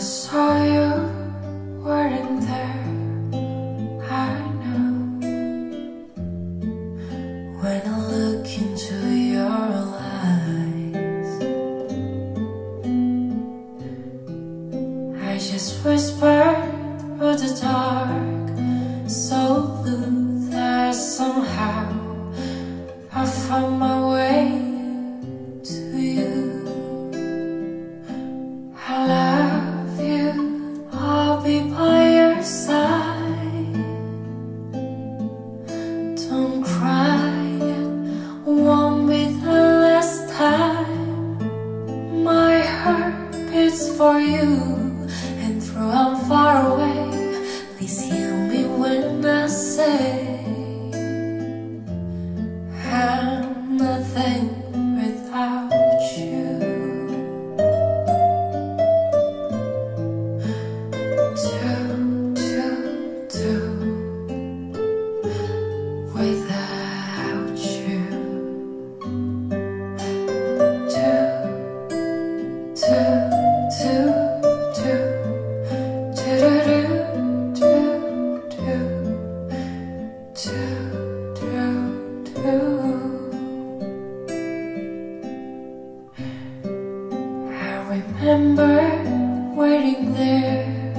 saw you weren't there. I know when I look into your eyes, I just whispered through the dark, so blue that somehow I found my. way. Remember waiting there